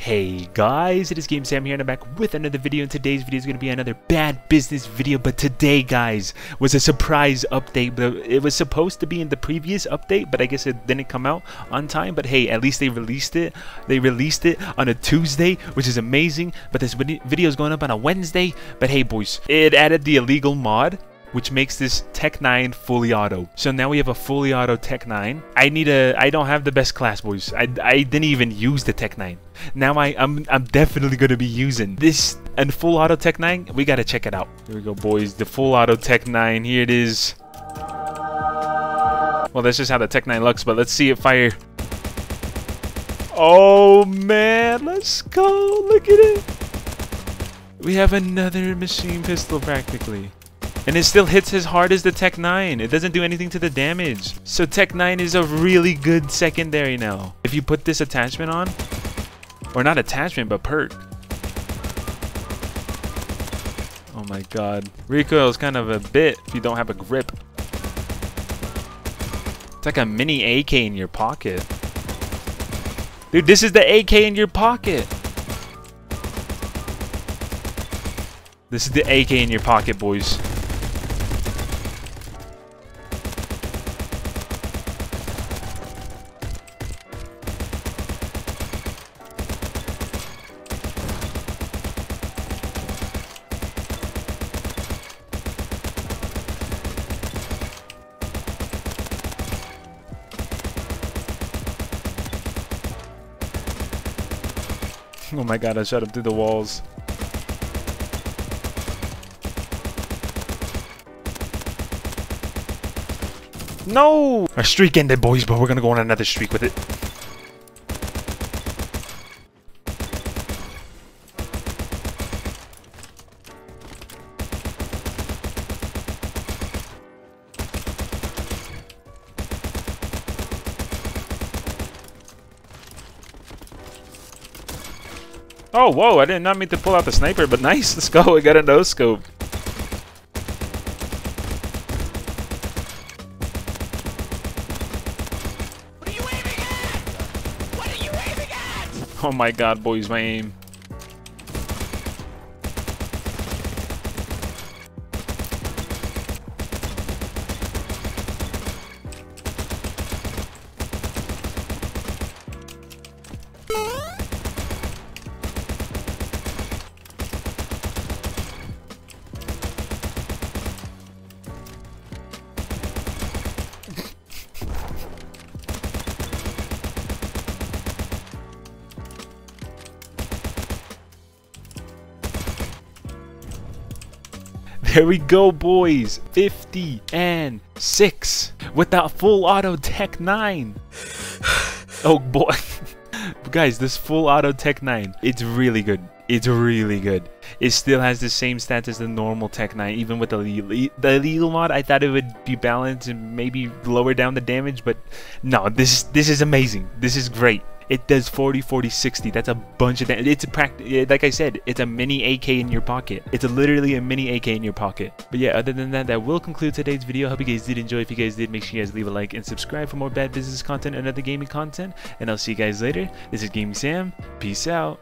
Hey guys, it is Gaming Sam here and I'm back with another video. And today's video is going to be another bad business video but today guys was a surprise update. It was supposed to be in the previous update but I guess it didn't come out on time. But hey at least they released it. They released it on a Tuesday which is amazing. But this video is going up on a Wednesday. But hey boys it added the illegal mod which makes this Tec-9 fully auto. So now we have a fully auto Tec-9. I need a, I don't have the best class, boys. I, I didn't even use the Tec-9. Now I, I'm, I'm definitely going to be using this and full auto Tec-9. We got to check it out. Here we go, boys. The full auto Tec-9. Here it is. Well, that's just how the Tec-9 looks, but let's see it fire. Oh, man. Let's go. Look at it. We have another machine pistol practically. And it still hits as hard as the Tec-9. It doesn't do anything to the damage. So Tec-9 is a really good secondary now. If you put this attachment on, or not attachment, but perk. Oh my god. Recoil is kind of a bit if you don't have a grip. It's like a mini AK in your pocket. Dude, this is the AK in your pocket. This is the AK in your pocket, boys. Oh my god, I shot him through the walls. No! Our streak ended, boys, but we're gonna go on another streak with it. Oh, whoa, I did not mean to pull out the sniper, but nice, let's go, we got a no-scope. What are you aiming at? What are you aiming at? Oh my god, boys, my aim. There we go, boys. 50 and 6 with that full auto Tec-9. oh, boy. Guys, this full auto Tec-9, it's really good. It's really good. It still has the same stats as the normal Tec-9, even with the, the illegal mod. I thought it would be balanced and maybe lower down the damage, but no, this this is amazing. This is great. It does 40, 40, 60. That's a bunch of damage. It's a practice. Like I said, it's a mini AK in your pocket. It's a literally a mini AK in your pocket. But yeah, other than that, that will conclude today's video. Hope you guys did enjoy. If you guys did, make sure you guys leave a like and subscribe for more bad business content and other gaming content. And I'll see you guys later. This is Gaming Sam. Peace out.